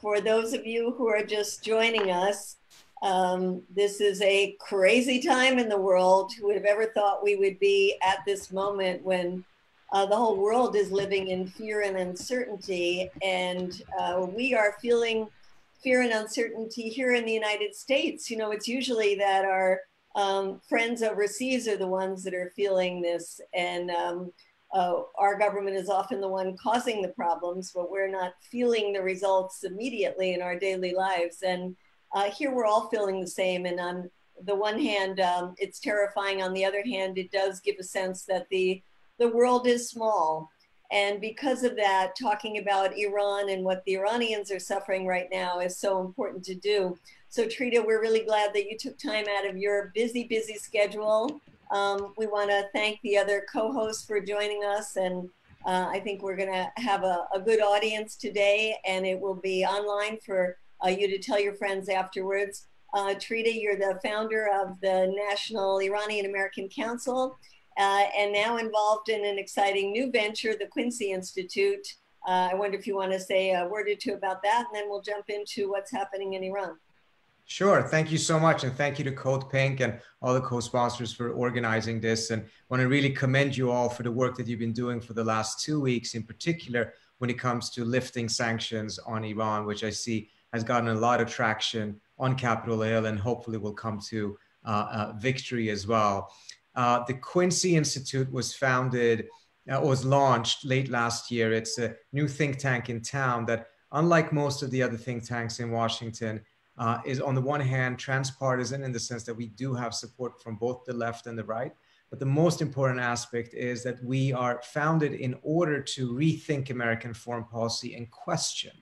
For those of you who are just joining us, um, this is a crazy time in the world. Who would have ever thought we would be at this moment when uh, the whole world is living in fear and uncertainty? And uh, we are feeling fear and uncertainty here in the United States. You know, it's usually that our um, friends overseas are the ones that are feeling this. And um, uh, our government is often the one causing the problems, but we're not feeling the results immediately in our daily lives. And uh, here we're all feeling the same. And on the one hand, um, it's terrifying. On the other hand, it does give a sense that the, the world is small. And because of that, talking about Iran and what the Iranians are suffering right now is so important to do. So, Trita, we're really glad that you took time out of your busy, busy schedule. Um, we want to thank the other co hosts for joining us. And uh, I think we're going to have a, a, good audience today, and it will be online for uh, you to tell your friends afterwards. Uh, Trita, you're the founder of the National Iranian American Council uh, and now involved in an exciting new venture, the Quincy Institute. Uh, I wonder if you want to say a word or two about that, and then we'll jump into what's happening in Iran. Sure. Thank you so much. And thank you to Code Pink and all the co sponsors for organizing this. And want to really commend you all for the work that you've been doing for the last two weeks, in particular, when it comes to lifting sanctions on Iran, which I see has gotten a lot of traction on Capitol Hill and hopefully will come to uh, uh, victory as well. Uh, the Quincy Institute was founded, uh, was launched late last year. It's a new think tank in town that, unlike most of the other think tanks in Washington, uh, is on the one hand transpartisan in the sense that we do have support from both the left and the right. But the most important aspect is that we are founded in order to rethink American foreign policy and question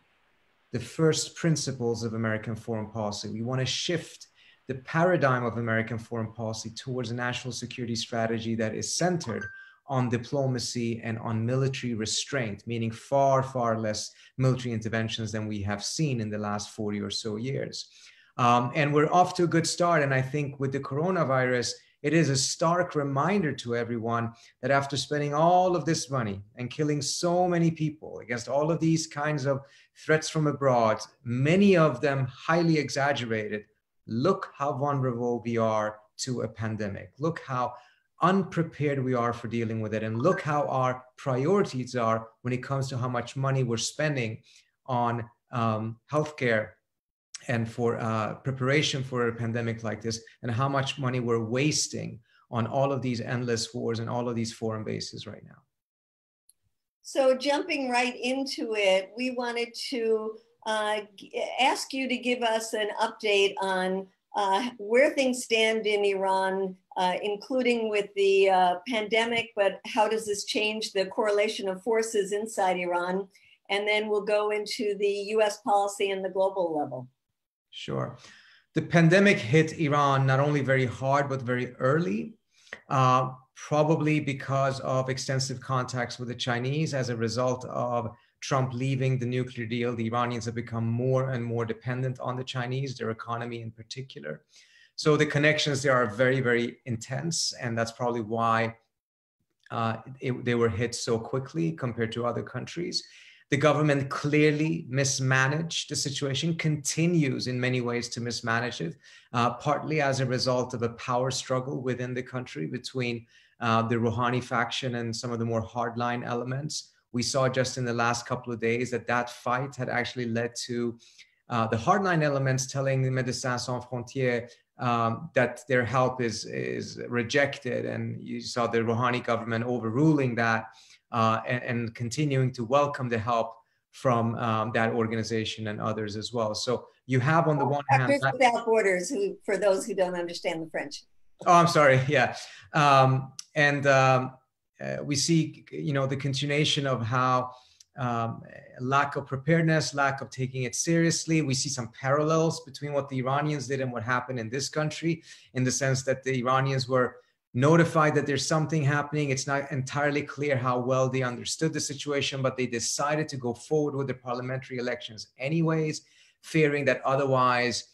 the first principles of American foreign policy. We want to shift the paradigm of American foreign policy towards a national security strategy that is centered on diplomacy and on military restraint, meaning far, far less military interventions than we have seen in the last 40 or so years. Um, and we're off to a good start. And I think with the coronavirus, it is a stark reminder to everyone that after spending all of this money and killing so many people against all of these kinds of threats from abroad, many of them highly exaggerated, look how vulnerable we are to a pandemic. Look how unprepared we are for dealing with it. And look how our priorities are when it comes to how much money we're spending on um, healthcare and for uh, preparation for a pandemic like this, and how much money we're wasting on all of these endless wars and all of these foreign bases right now. So, jumping right into it, we wanted to uh, ask you to give us an update on uh, where things stand in Iran, uh, including with the uh, pandemic, but how does this change the correlation of forces inside Iran? And then we'll go into the US policy and the global level. Sure. The pandemic hit Iran not only very hard, but very early. Uh, probably because of extensive contacts with the Chinese as a result of Trump leaving the nuclear deal, the Iranians have become more and more dependent on the Chinese, their economy in particular. So the connections there are very, very intense. And that's probably why uh, it, they were hit so quickly compared to other countries. The government clearly mismanaged the situation, continues in many ways to mismanage it, uh, partly as a result of a power struggle within the country between uh, the Rouhani faction and some of the more hardline elements we saw just in the last couple of days that that fight had actually led to uh, the hardline elements telling the Médecins Sans Frontières um, that their help is, is rejected. And you saw the Rouhani government overruling that uh, and, and, continuing to welcome the help from um, that organization and others as well. So you have on the one hand... Without Borders, who, for those who don't understand the French. Oh, I'm sorry. Yeah. Um, and um, uh, we see, you know, the continuation of how um, lack of preparedness, lack of taking it seriously. We see some parallels between what the Iranians did and what happened in this country, in the sense that the Iranians were notified that there's something happening. It's not entirely clear how well they understood the situation, but they decided to go forward with the parliamentary elections anyways, fearing that otherwise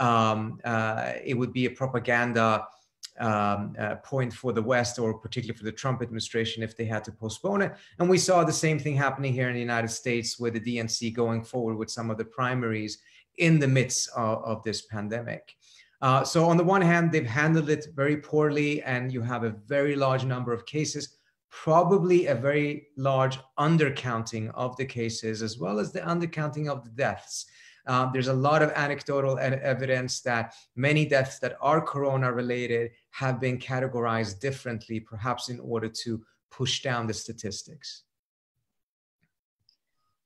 um, uh, it would be a propaganda um, uh, point for the West, or particularly for the Trump administration, if they had to postpone it. And we saw the same thing happening here in the United States with the DNC going forward with some of the primaries in the midst of, of this pandemic. Uh, so, on the one hand, they've handled it very poorly, and you have a very large number of cases, probably a very large undercounting of the cases, as well as the undercounting of the deaths. Um, there's a lot of anecdotal evidence that many deaths that are corona related have been categorized differently, perhaps in order to push down the statistics.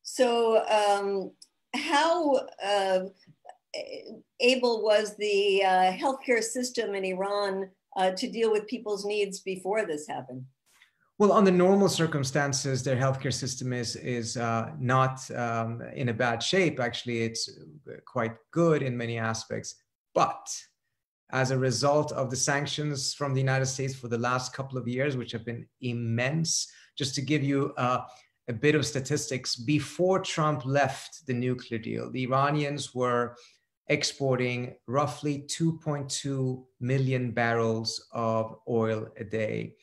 So, um, how uh, able was the uh, healthcare system in Iran uh, to deal with people's needs before this happened? Well, under normal circumstances, their healthcare system is is uh, not um, in a bad shape. Actually, it's quite good in many aspects. But as a result of the sanctions from the United States for the last couple of years, which have been immense, just to give you uh, a bit of statistics, before Trump left the nuclear deal, the Iranians were exporting roughly 2.2 million barrels of oil a day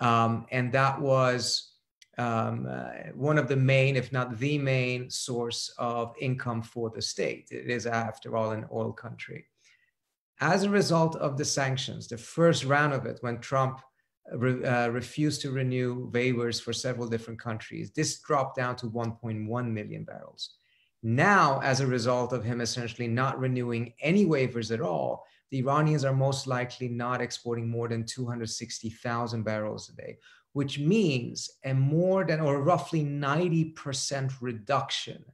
um, and that was um, uh, one of the main, if not the main, source of income for the state. It is, after all, an oil country. As a result of the sanctions, the first round of it, when Trump re- uh, refused to renew waivers for several different countries, this dropped down to 1.1 million barrels. Now, as a result of him essentially not renewing any waivers at all, the Iranians are most likely not exporting more than 260,000 barrels a day, which means a more than or roughly 90% reduction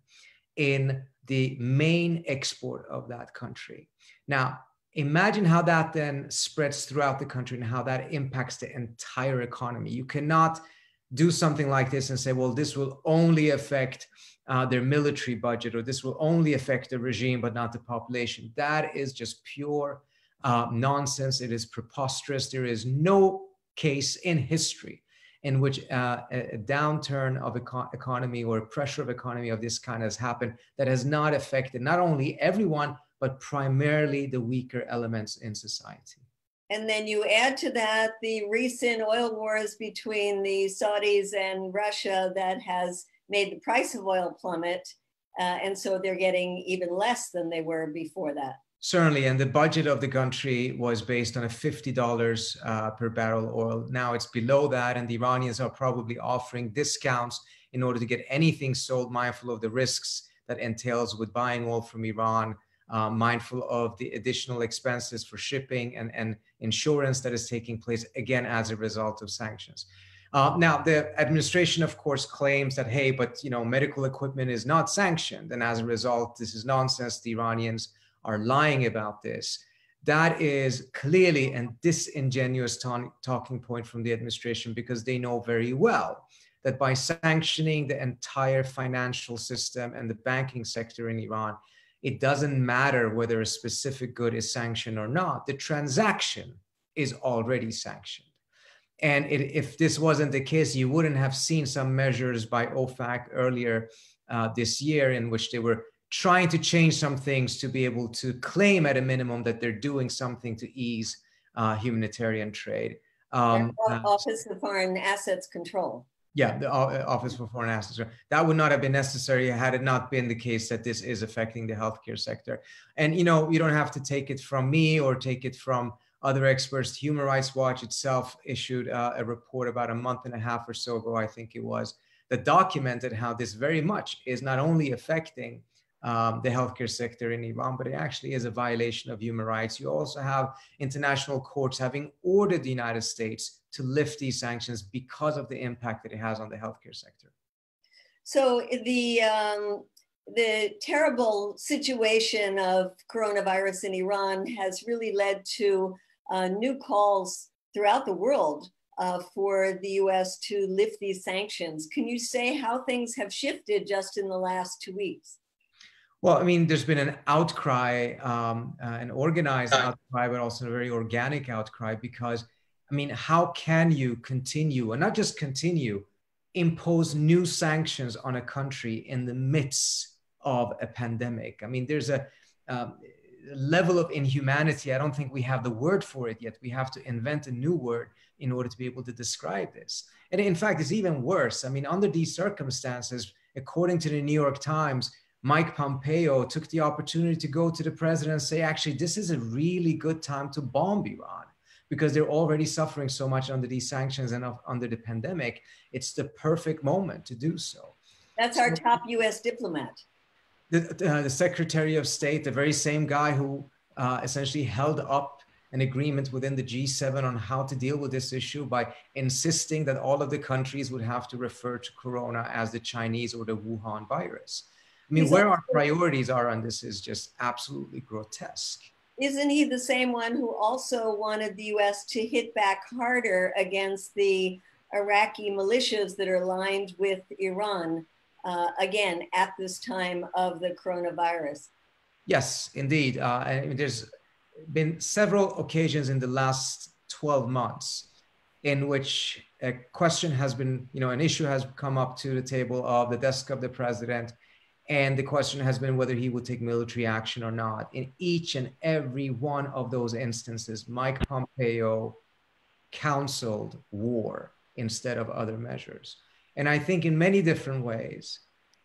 in the main export of that country. Now, imagine how that then spreads throughout the country and how that impacts the entire economy. You cannot do something like this and say, well, this will only affect uh, their military budget or this will only affect the regime but not the population. That is just pure uh, nonsense. It is preposterous. There is no case in history in which uh, a, downturn of eco- economy or pressure of economy of this kind has happened that has not affected not only everyone but primarily the weaker elements in society. And then you add to that the recent oil wars between the Saudis and Russia that has made the price of oil plummet. Uh, and so they're getting even less than they were before that. Certainly, and the budget of the country was based on a $50 uh, per barrel oil. Now it's below that, and the Iranians are probably offering discounts in order to get anything sold, mindful of the risks that entails with buying oil from Iran, uh, mindful of the additional expenses for shipping and, and insurance that is taking place, again, as a result of sanctions. Uh, now, the administration, of course, claims that, hey, but you know, medical equipment is not sanctioned, and as a result, this is nonsense. The Iranians are lying about this. That is clearly a disingenuous ta- talking point from the administration because they know very well that by sanctioning the entire financial system and the banking sector in Iran, it doesn't matter whether a specific good is sanctioned or not. The transaction is already sanctioned. And it, if this wasn't the case, you wouldn't have seen some measures by OFAC earlier uh, this year in which they were trying to change some things to be able to claim at a minimum that they're doing something to ease uh, humanitarian trade. Um, uh, Office of Foreign Assets Control. Yeah, the uh, Office for Foreign Assets. That would not have been necessary had it not been the case that this is affecting the healthcare sector. And you know, you don't have to take it from me or take it from other experts. Human Rights Watch itself issued uh, a report about a month and a half or so ago, I think it was, that documented how this very much is not only affecting um, the healthcare sector in Iran, but it actually is a violation of human rights. You also have international courts having ordered the United States to lift these sanctions because of the impact that it has on the healthcare sector. So the um, the terrible situation of coronavirus in Iran has really led to uh, new calls throughout the world uh, for the US to lift these sanctions. Can you say how things have shifted just in the last two weeks? Well, I mean, there's been an outcry, um, uh, an organized outcry, but also a very organic outcry because, I mean, how can you continue, and not just continue, impose new sanctions on a country in the midst of a pandemic? I mean, there's a um, level of inhumanity, I don't think we have the word for it yet. We have to invent a new word in order to be able to describe this. And in fact, it's even worse. I mean, under these circumstances, according to the New York Times, Mike Pompeo took the opportunity to go to the president and say, actually, this is a really good time to bomb Iran because they're already suffering so much under these sanctions and under the pandemic. It's the perfect moment to do so. That's our top US diplomat. The, uh, the Secretary of State, the very same guy who uh, essentially held up an agreement within the G7 on how to deal with this issue by insisting that all of the countries would have to refer to corona as the Chinese or the Wuhan virus. I mean, where our priorities are on this is just absolutely grotesque. Isn't he the same one who also wanted the US to hit back harder against the Iraqi militias that are aligned with Iran, uh, again, at this time of the coronavirus? Yes, indeed. Uh, I mean, there's been several occasions in the last 12 months in which a question has been, you know, an issue has come up to the table of the desk of the president and the question has been whether he would take military action or not. In each and every one of those instances, Mike Pompeo counseled war instead of other measures. And I think in many different ways,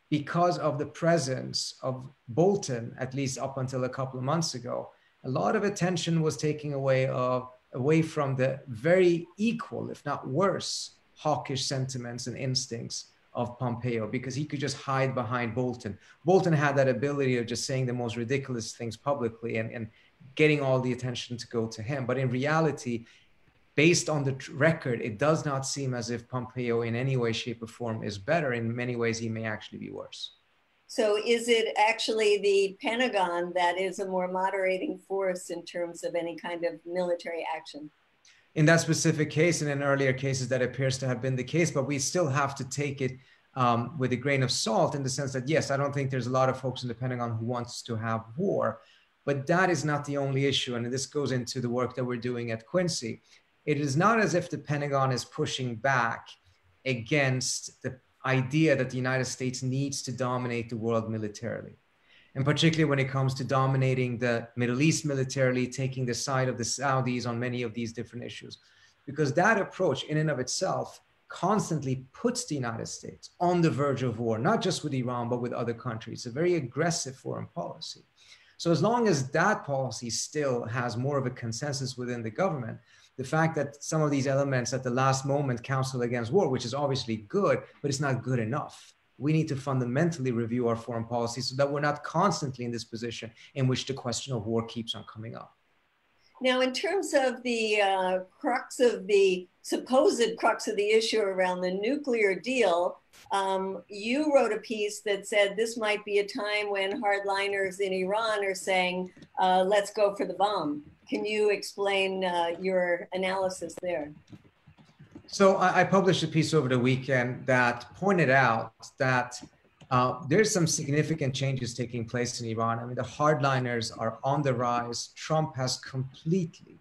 because of the presence of Bolton, at least up until a couple of months ago, a lot of attention was taken away of away from the very equal, if not worse, hawkish sentiments and instincts of Pompeo because he could just hide behind Bolton. Bolton had that ability of just saying the most ridiculous things publicly and, and getting all the attention to go to him. But in reality, based on the record, it does not seem as if Pompeo in any way, shape, or form is better. In many ways, he may actually be worse. So, is it actually the Pentagon that is a more moderating force in terms of any kind of military action? In that specific case and in earlier cases that appears to have been the case but we still have to take it um, with a grain of salt in the sense that yes i don't think there's a lot of folks in the pentagon who wants to have war but that is not the only issue and this goes into the work that we're doing at quincy. It is not as if the pentagon is pushing back against the idea that the united states needs to dominate the world militarily and particularly when it comes to dominating the Middle East militarily, taking the side of the Saudis on many of these different issues. Because that approach, in and of itself, constantly puts the United States on the verge of war, not just with Iran, but with other countries. It's a very aggressive foreign policy. So, as long as that policy still has more of a consensus within the government, the fact that some of these elements at the last moment counsel against war, which is obviously good, but it's not good enough we need to fundamentally review our foreign policy so that we're not constantly in this position in which the question of war keeps on coming up. Now, in terms of the uh, crux of the supposed crux of the issue around the nuclear deal, um, you wrote a piece that said this might be a time when hardliners in Iran are saying, uh, let's go for the bomb. Can you explain uh, your analysis there? So I, I, published a piece over the weekend that pointed out that uh, there's some significant changes taking place in Iran. I mean, the hardliners are on the rise. Trump has completely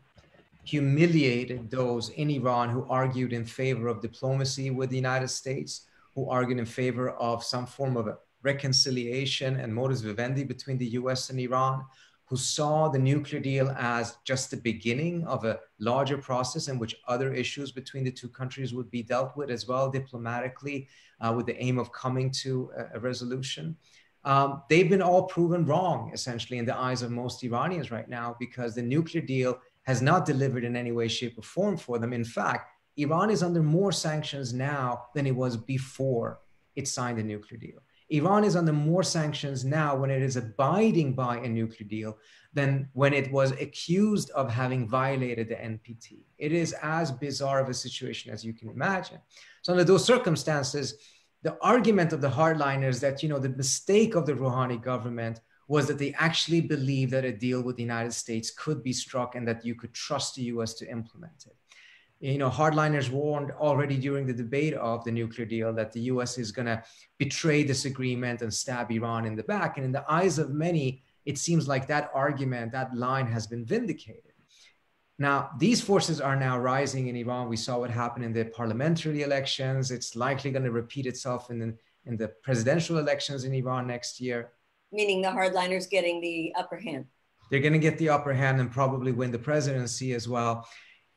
humiliated those in Iran who argued in favor of diplomacy with the United States, who argued in favor of some form of reconciliation and modus vivendi between the US and Iran, who saw the nuclear deal as just the beginning of a larger process in which other issues between the two countries would be dealt with as well diplomatically uh, with the aim of coming to a, a resolution. Um, they've been all proven wrong, essentially, in the eyes of most Iranians right now, because the nuclear deal has not delivered in any way, shape, or form for them. In fact, Iran is under more sanctions now than it was before it signed the nuclear deal. Iran is under more sanctions now when it is abiding by a nuclear deal than when it was accused of having violated the NPT. It is as bizarre of a situation as you can imagine. So, under those circumstances, the argument of the hardliners that you know the mistake of the Rouhani government was that they actually believed that a deal with the United States could be struck and that you could trust the US to implement it you know, hardliners warned already during the debate of the nuclear deal that the US is going to betray this agreement and stab Iran in the back. And in the eyes of many, it seems like that argument, that line has been vindicated. Now, these forces are now rising in Iran. We saw what happened in the parliamentary elections. It's likely going to repeat itself in the, in the presidential elections in Iran next year. Meaning the hardliners getting the upper hand. They're going to get the upper hand and probably win the presidency as well.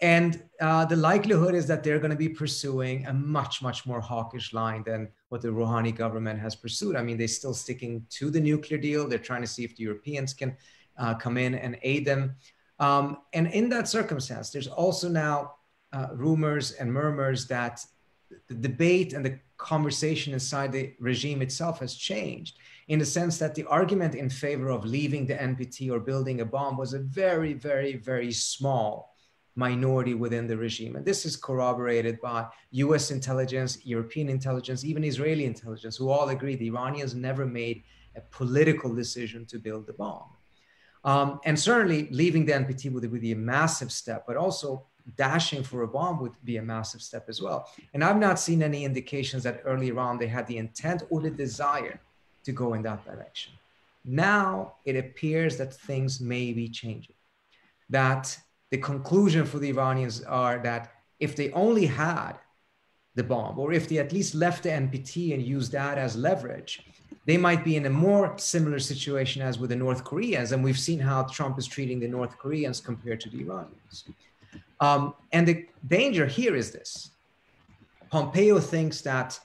And uh, the likelihood is that they're going to be pursuing a much, much more hawkish line than what the Rouhani government has pursued. I mean, they're still sticking to the nuclear deal. They're trying to see if the Europeans can uh, come in and aid them. Um, and in that circumstance, there's also now uh, rumors and murmurs that the debate and the conversation inside the regime itself has changed in the sense that the argument in favor of leaving the NPT or building a bomb was a very, very, very small minority within the regime. And this is corroborated by US intelligence, European intelligence, even Israeli intelligence, who all agree the Iranians never made a political decision to build the bomb. Um, and certainly leaving the NPT would be a massive step, but also dashing for a bomb would be a massive step as well. And I've not seen any indications that earlier on they had the intent or the desire to go in that direction. Now it appears that things may be changing. That the conclusion for the Iranians are that if they only had the bomb, or if they at least left the NPT and used that as leverage, they might be in a more similar situation as with the North Koreans. And we've seen how Trump is treating the North Koreans compared to the Iranians. Um, and the danger here is this Pompeo thinks that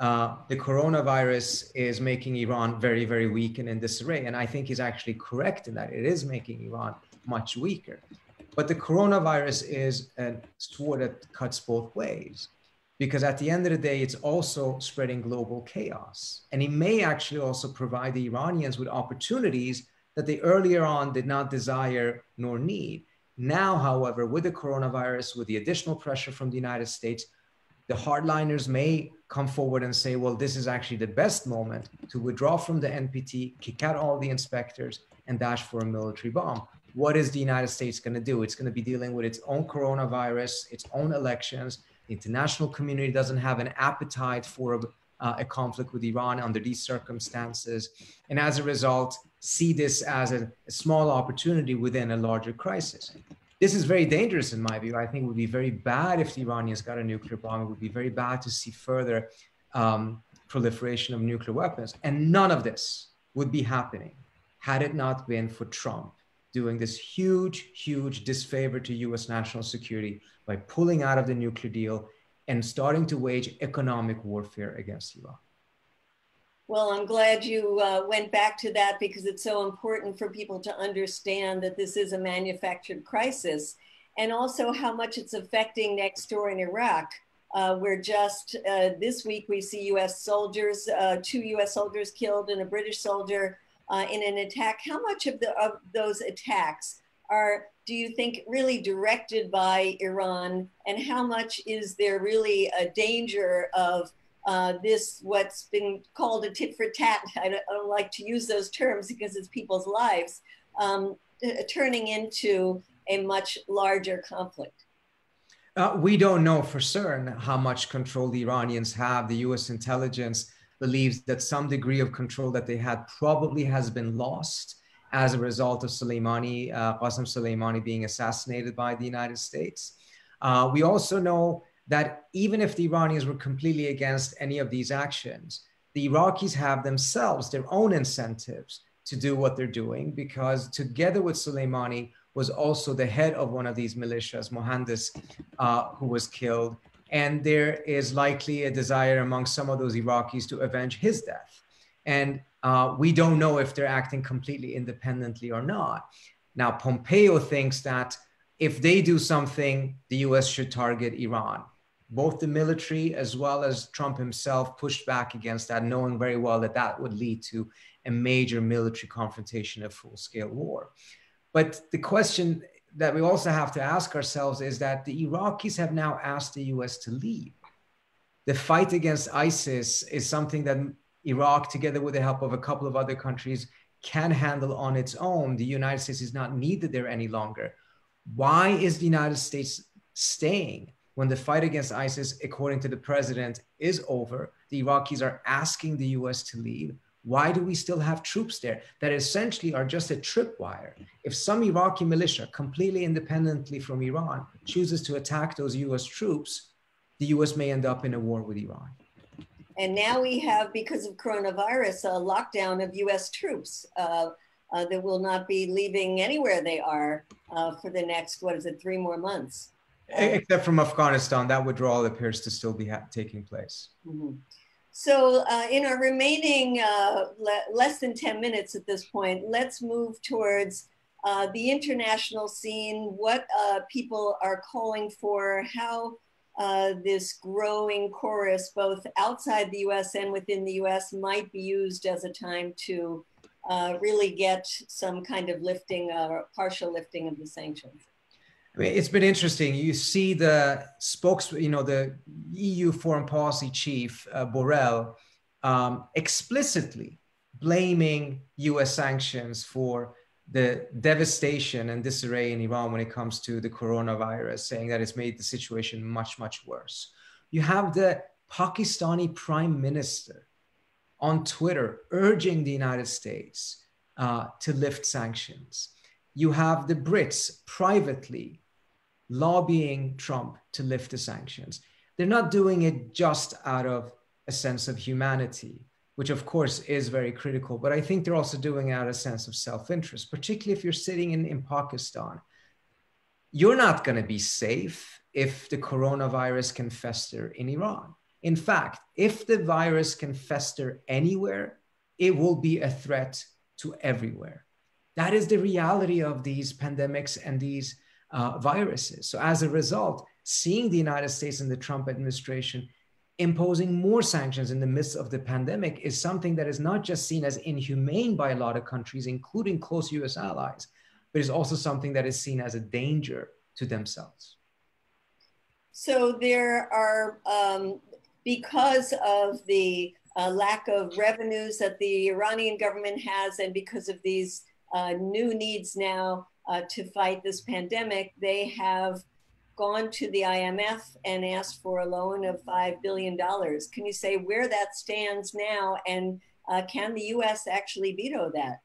uh, the coronavirus is making Iran very, very weak and in disarray. And I think he's actually correct in that it is making Iran much weaker. But the coronavirus is a sword that cuts both ways because at the end of the day, it's also spreading global chaos. And it may actually also provide the Iranians with opportunities that they earlier on did not desire nor need. Now, however, with the coronavirus, with the additional pressure from the United States, the hardliners may come forward and say, well, this is actually the best moment to withdraw from the NPT, kick out all the inspectors, and dash for a military bomb. What is the United States going to do? It's going to be dealing with its own coronavirus, its own elections, the international community doesn't have an appetite for a, uh, a conflict with Iran under these circumstances. And as a result, see this as a, a small opportunity within a larger crisis. This is very dangerous in my view. I think it would be very bad if the Iranians got a nuclear bomb. It would be very bad to see further um, proliferation of nuclear weapons. And none of this would be happening had it not been for Trump doing this huge, huge disfavor to US national security by pulling out of the nuclear deal and starting to wage economic warfare against Iran. Well, I'm glad you uh, went back to that because it's so important for people to understand that this is a manufactured crisis and also how much it's affecting next door in Iraq. Uh, where just uh, this week we see US soldiers, uh, two US soldiers killed and a British soldier uh, in an attack. How much of, the, of those attacks are do you think really directed by Iran, and how much is there really a danger of uh, this what's been called a tit for tat? I don't, I don't, like to use those terms because it's people's lives um, turning into a much larger conflict. Uh, we don't know for certain how much control the Iranians have. The U.S. intelligence believes that some degree of control that they had probably has been lost as a result of Soleimani, uh, Qasem Soleimani being assassinated by the United States. Uh, we also know that even if the Iranians were completely against any of these actions, the Iraqis have themselves their own incentives to do what they're doing because together with Soleimani was also the head of one of these militias, Mohandes, uh, who was killed. And there is likely a desire among some of those Iraqis to avenge his death. And uh, we don't know if they're acting completely independently or not. Now, Pompeo thinks that if they do something, the US should target Iran. Both the military as well as Trump himself pushed back against that, knowing very well that that would lead to a major military confrontation, a full scale war. But the question that we also have to ask ourselves is that the Iraqis have now asked the US to leave. The fight against ISIS is something that Iraq, together with the help of a couple of other countries, can handle on its own. The United States is not needed there any longer. Why is the United States staying when the fight against ISIS, according to the president, is over? The Iraqis are asking the US to leave. Why do we still have troops there that essentially are just a tripwire? If some Iraqi militia, completely independently from Iran, chooses to attack those US troops, the US may end up in a war with Iran. And now we have, because of coronavirus, a lockdown of US troops. Uh, uh, that will not be leaving anywhere they are uh, for the next, what is it, three more months. Except from Afghanistan, that withdrawal appears to still be taking place. Mm-hmm. So, uh, in our remaining uh, le- less than 10 minutes at this point, let's move towards uh, the international scene, what uh, people are calling for, how uh, this growing chorus, both outside the US and within the US, might be used as a time to uh, really get some kind of lifting or partial lifting of the sanctions. I mean, it's been interesting. You see the spokes, you know, the EU foreign policy chief, uh, Borrell, um, explicitly blaming US sanctions for the devastation and disarray in Iran when it comes to the coronavirus, saying that it's made the situation much, much worse. You have the Pakistani prime minister on Twitter urging the United States uh, to lift sanctions. You have the Brits privately lobbying Trump to lift the sanctions. They're not doing it just out of a sense of humanity, which of course is very critical, but I think they're also doing it out of a sense of self interest, particularly if you're sitting in, in Pakistan. You're not going to be safe if the coronavirus can fester in Iran. In fact, if the virus can fester anywhere, it will be a threat to everywhere. That is the reality of these pandemics and these uh, viruses. So, as a result, seeing the United States and the Trump administration imposing more sanctions in the midst of the pandemic is something that is not just seen as inhumane by a lot of countries, including close US allies, but is also something that is seen as a danger to themselves. So, there are, um, because of the uh, lack of revenues that the Iranian government has, and because of these uh, new needs now uh, to fight this pandemic, they have gone to the IMF and asked for a loan of $5 billion. Can you say where that stands now? And uh, can the US actually veto that?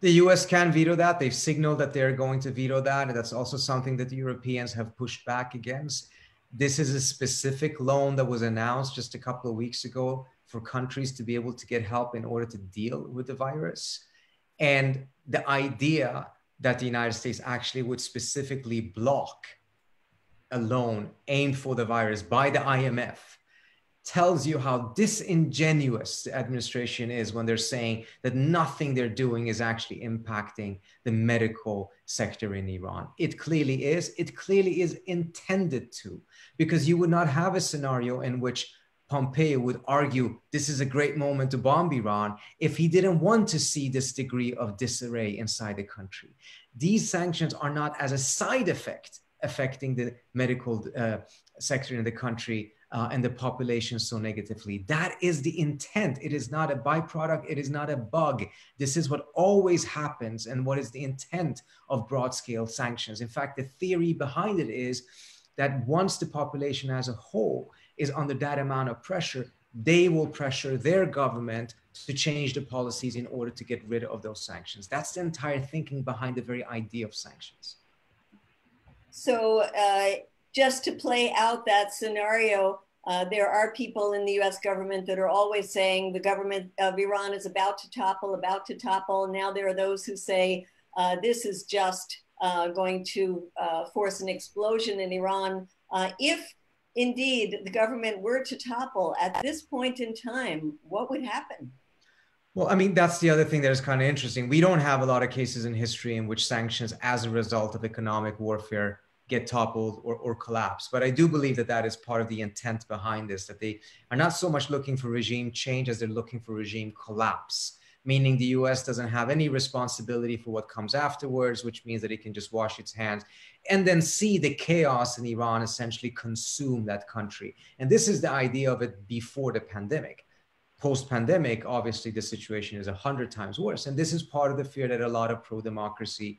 The US can veto that. They've signaled that they're going to veto that. And that's also something that the Europeans have pushed back against. This is a specific loan that was announced just a couple of weeks ago for countries to be able to get help in order to deal with the virus. And the idea that the United States actually would specifically block a loan aimed for the virus by the IMF tells you how disingenuous the administration is when they're saying that nothing they're doing is actually impacting the medical sector in Iran. It clearly is. It clearly is intended to, because you would not have a scenario in which Pompeo would argue this is a great moment to bomb Iran if he didn't want to see this degree of disarray inside the country. These sanctions are not as a side effect affecting the medical uh, sector in the country uh, and the population so negatively. That is the intent. It is not a byproduct. It is not a bug. This is what always happens and what is the intent of broad scale sanctions. In fact, the theory behind it is that once the population as a whole is under that amount of pressure, they will pressure their government to change the policies in order to get rid of those sanctions. That's the entire thinking behind the very idea of sanctions. So, uh, just to play out that scenario, uh, there are people in the US government that are always saying the government of Iran is about to topple, about to topple. Now there are those who say uh, this is just uh, going to uh, force an explosion in Iran. Uh, if indeed the government were to topple at this point in time, what would happen? Well, I mean, that's the other thing that is kind of interesting. We don't have a lot of cases in history in which sanctions, as a result of economic warfare, get toppled or, or collapse. But I do believe that that is part of the intent behind this, that they are not so much looking for regime change as they're looking for regime collapse meaning the US doesn't have any responsibility for what comes afterwards, which means that it can just wash its hands and then see the chaos in Iran essentially consume that country. And this is the idea of it before the pandemic. Post pandemic, obviously, the situation is a hundred times worse. And this is part of the fear that a lot of pro democracy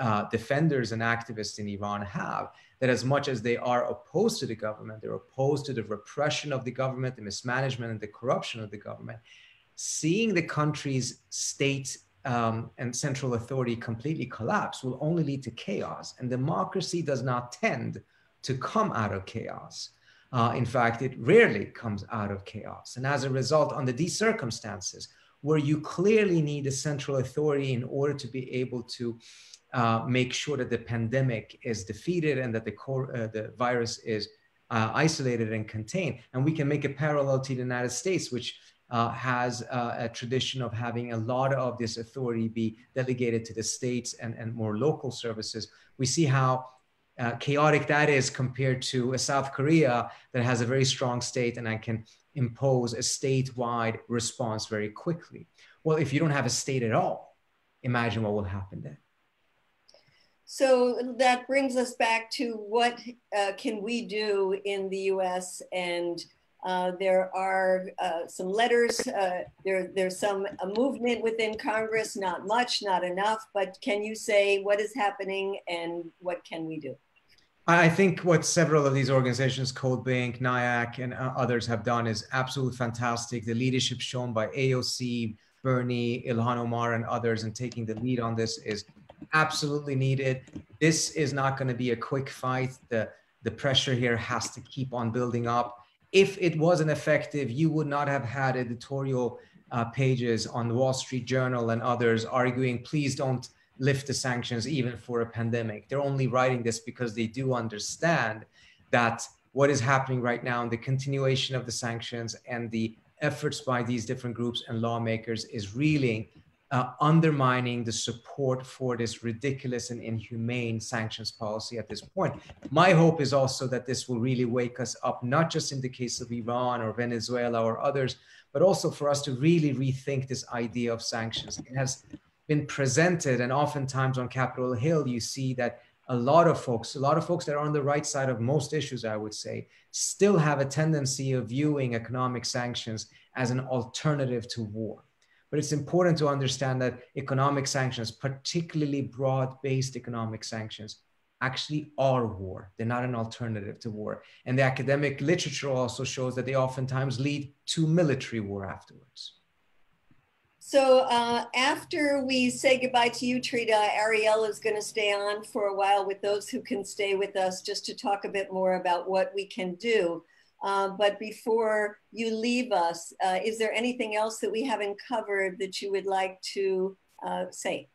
uh, defenders and activists in Iran have that as much as they are opposed to the government, they're opposed to the repression of the government, the mismanagement and the corruption of the government, seeing the country's state um, and central authority completely collapse will only lead to chaos. And democracy does not tend to come out of chaos. Uh, in fact, it rarely comes out of chaos. And as a result, under these circumstances, where you clearly need a central authority in order to be able to uh, make sure that the pandemic is defeated and that the, core, uh, the virus is uh, isolated and contained. And we can make a parallel to the United States, which uh, has uh, a tradition of having a lot of this authority be delegated to the states and, and more local services. We see how uh, chaotic that is compared to a South Korea that has a very strong state and I can impose a statewide response very quickly. Well, if you don't have a state at all, imagine what will happen then. So that brings us back to what uh, can we do in the U.S. and uh, there are uh, some letters. Uh, there, there's some movement within Congress. Not much, not enough. But can you say what is happening and what can we do? I think what several of these organizations, Code Pink, NIAC, and uh, others have done is absolutely fantastic. The leadership shown by AOC, Bernie, Ilhan Omar, and others, and taking the lead on this is absolutely needed. This is not going to be a quick fight. The the pressure here has to keep on building up. If it wasn't effective, you would not have had editorial uh, pages on the Wall Street Journal and others arguing, please don't lift the sanctions even for a pandemic. They're only writing this because they do understand that what is happening right now and the continuation of the sanctions and the efforts by these different groups and lawmakers is really uh, undermining the support for this ridiculous and inhumane sanctions policy at this point. My hope is also that this will really wake us up, not just in the case of Iran or Venezuela or others, but also for us to really rethink this idea of sanctions. It has been presented, and oftentimes on Capitol Hill, you see that a lot of folks, a lot of folks that are on the right side of most issues, I would say, still have a tendency of viewing economic sanctions as an alternative to war. But it's important to understand that economic sanctions, particularly broad based economic sanctions, actually are war. They're not an alternative to war. And the academic literature also shows that they oftentimes lead to military war afterwards. So uh, after we say goodbye to you, Trita, Ariel is going to stay on for a while with those who can stay with us just to talk a bit more about what we can do. Uh, but before you leave us, uh, is there anything else that we haven't covered that you would like to uh, say?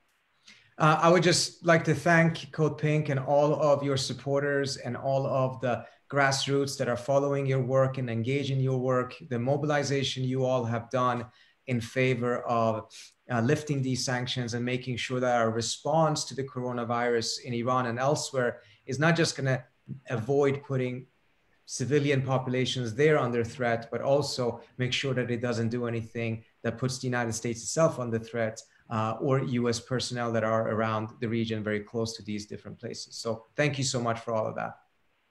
Uh, I would just like to thank Code Pink and all of your supporters and all of the grassroots that are following your work and engaging in your work, the mobilization you all have done in favor of uh, lifting these sanctions and making sure that our response to the coronavirus in Iran and elsewhere is not just going to avoid putting civilian populations there under threat, but also make sure that it doesn't do anything that puts the United States itself under threat uh, or US personnel that are around the region very close to these different places. So thank you so much for all of that.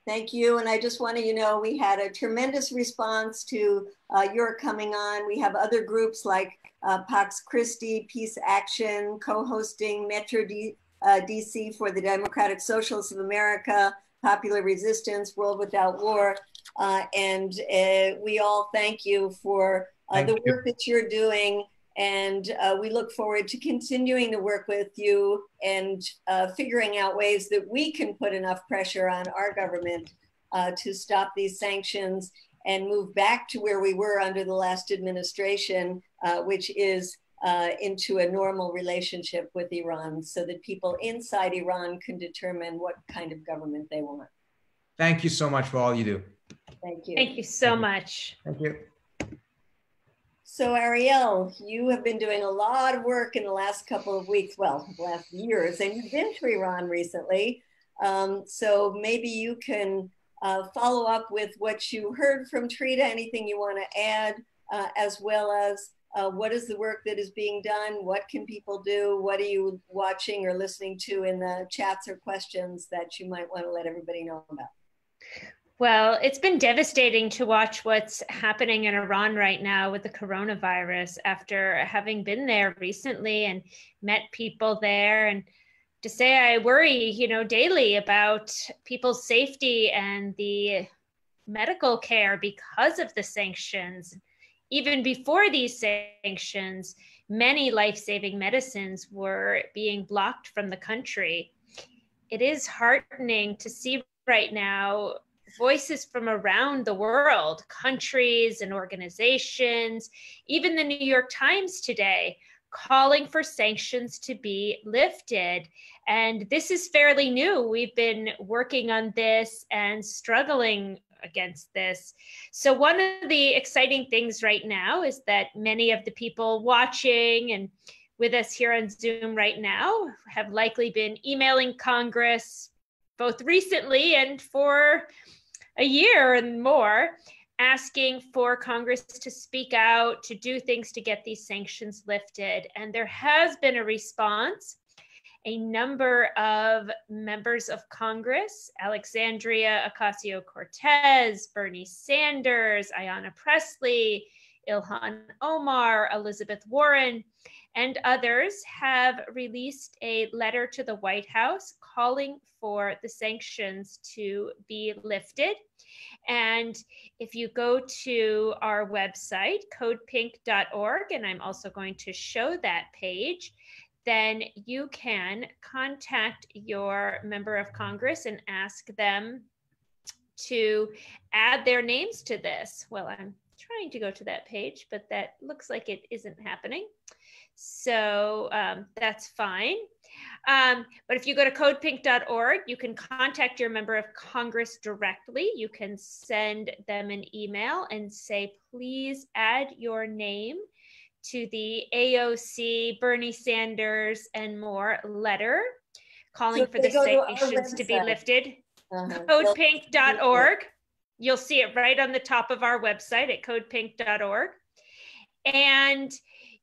Thank you. And I just want to, you know, we had a tremendous response to uh, your coming on. We have other groups like uh, Pax Christi, Peace Action, co-hosting Metro D, uh, DC for the Democratic Socialists of America, Popular Resistance, World Without War. Uh, and uh, we all thank you for uh, the work that you're doing and uh, we look forward to continuing to work with you and uh, figuring out ways that we can put enough pressure on our government uh, to stop these sanctions and move back to where we were under the last administration, uh, which is uh, into a normal relationship with Iran so that people inside Iran can determine what kind of government they want. Thank you so much for all you do. Thank you. Thank you so much. Thank you. So Ariel, you have been doing a lot of work in the last couple of weeks, well, last years, and you've been to Iran recently. Um, so maybe you can uh, follow up with what you heard from Trita, anything you want to add, uh, as well as uh, what is the work that is being done? What can people do? What are you watching or listening to in the chats or questions that you might want to let everybody know about? Well, it's been devastating to watch what's happening in Iran right now with the coronavirus after having been there recently and met people there and to say I worry, you know, daily about people's safety and the medical care because of the sanctions. Even before these sanctions, many life-saving medicines were being blocked from the country. It is heartening to see right now voices from around the world, countries and organizations, even the New York Times today, calling for sanctions to be lifted. And this is fairly new. We've been working on this and struggling against this. So, one of the exciting things right now is that many of the people watching and with us here on Zoom right now have likely been emailing Congress both recently and for a year and more, asking for Congress to speak out, to do things to get these sanctions lifted. And there has been a response. A number of members of Congress, Alexandria Ocasio Cortez, Bernie Sanders, Ayanna Pressley, Ilhan Omar, Elizabeth Warren, and others have released a letter to the White House calling for the sanctions to be lifted. And if you go to our website, codepink.org, and I'm also going to show that page, then you can contact your member of Congress and ask them to add their names to this. Well, I'm trying to go to that page, but that looks like it isn't happening. So um, that's fine. Um, but if you go to codepink.org, you can contact your member of Congress directly. You can send them an email and say, please add your name to the AOC, Bernie Sanders, and more letter calling so for the sanctions to, to, be lifted. Uh-huh. Codepink.org. You'll see it right on the top of our website at codepink.org. And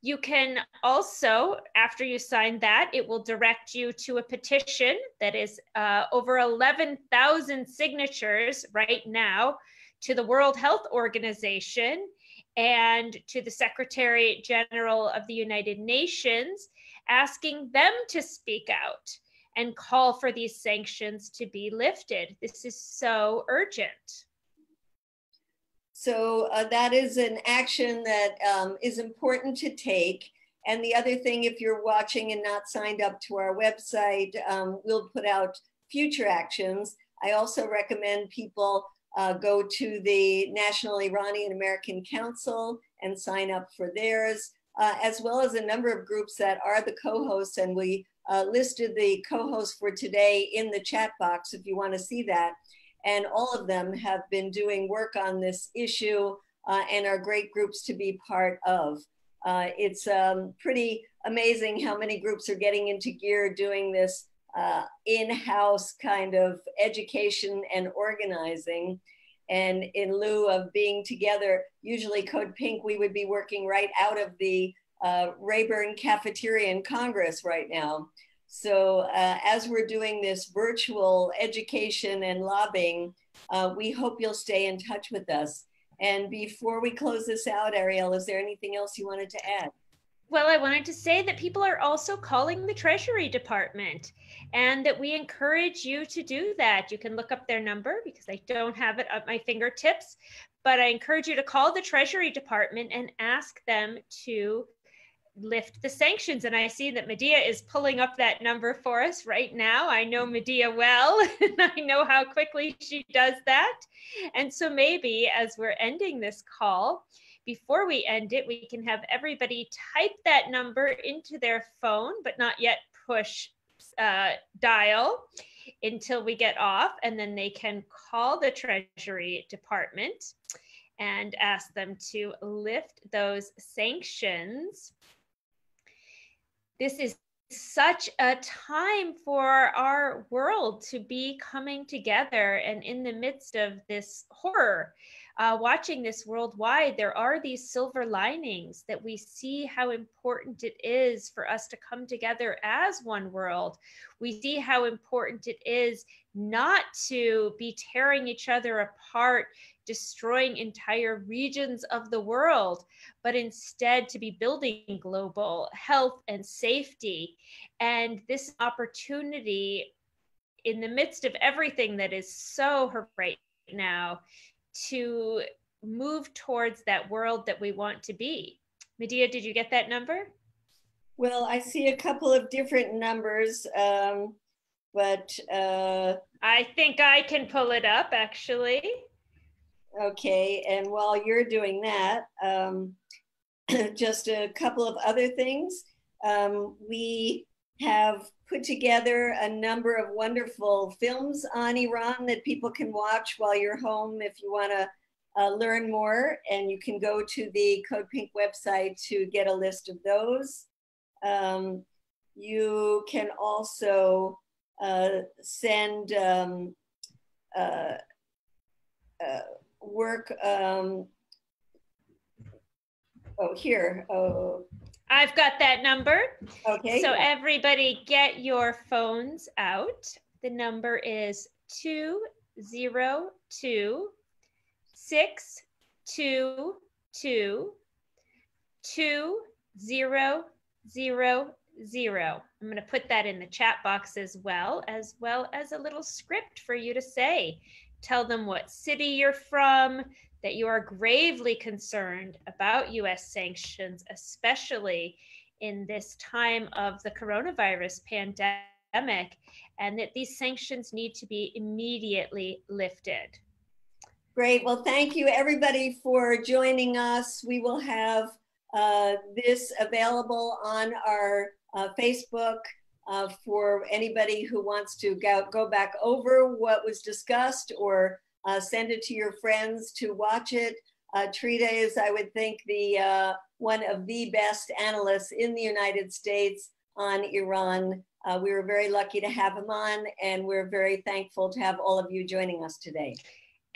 you can also, after you sign that, it will direct you to a petition that is uh, over 11,000 signatures right now to the World Health Organization and to the Secretary General of the United Nations, asking them to speak out and call for these sanctions to be lifted. This is so urgent. So uh, that is an action that um, is important to take. And the other thing, if you're watching and not signed up to our website, um, we'll put out future actions. I also recommend people uh, go to the National Iranian American Council and sign up for theirs, uh, as well as a number of groups that are the co-hosts. And we uh, listed the co-hosts for today in the chat box if you want to see that and all of them have been doing work on this issue uh, and are great groups to be part of. Uh, it's um, pretty amazing how many groups are getting into gear doing this uh, in-house kind of education and organizing. And in lieu of being together, usually Code Pink, we would be working right out of the uh, Rayburn Cafeteria in Congress right now. So uh, as we're doing this virtual education and lobbying, uh, we hope you'll stay in touch with us. And before we close this out, Ariel, is there anything else you wanted to add? Well, I wanted to say that people are also calling the Treasury Department and that we encourage you to do that. You can look up their number because I don't have it at my fingertips, but I encourage you to call the Treasury Department and ask them to lift the sanctions. And I see that Medea is pulling up that number for us right now. I know Medea well, and I know how quickly she does that. And so maybe as we're ending this call, before we end it, we can have everybody type that number into their phone, but not yet push uh, dial until we get off, and then they can call the Treasury Department and ask them to lift those sanctions. This is such a time for our world to be coming together and in the midst of this horror uh, watching this worldwide, there are these silver linings that we see how important it is for us to come together as one world. We see how important it is not to be tearing each other apart, destroying entire regions of the world, but instead to be building global health and safety. And this opportunity in the midst of everything that is so right now to move towards that world that we want to be. Medea, did you get that number? Well, I see a couple of different numbers. Um, but uh, I think I can pull it up actually. Okay, and while you're doing that, um, just a couple of other things. Um, we have put together a number of wonderful films on Iran that people can watch while you're home if you want to uh, learn more. And you can go to the Code Pink website to get a list of those. Um, you can also uh, send um, uh, uh work. Um, oh, here. Oh. I've got that number. Okay. So everybody get your phones out. The number is 202 622 2000. I'm going to put that in the chat box as well, as well as a little script for you to say. Tell them what city you're from, that you are gravely concerned about US sanctions, especially in this time of the coronavirus pandemic, and that these sanctions need to be immediately lifted. Great. Well, thank you everybody for joining us. We will have uh, this available on our uh, Facebook uh, for anybody who wants to go, go back over what was discussed or uh, send it to your friends to watch it. Uh, Trita is, I would think, the uh, one of the best analysts in the United States on Iran. Uh, we were very lucky to have him on, and we're very thankful to have all of you joining us today.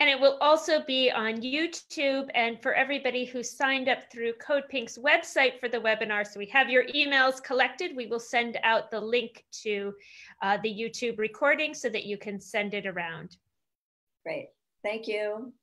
And it will also be on YouTube. And for everybody who signed up through Code Pink's website for the webinar, so we have your emails collected. We will send out the link to uh, the YouTube recording so that you can send it around. Great. Thank you.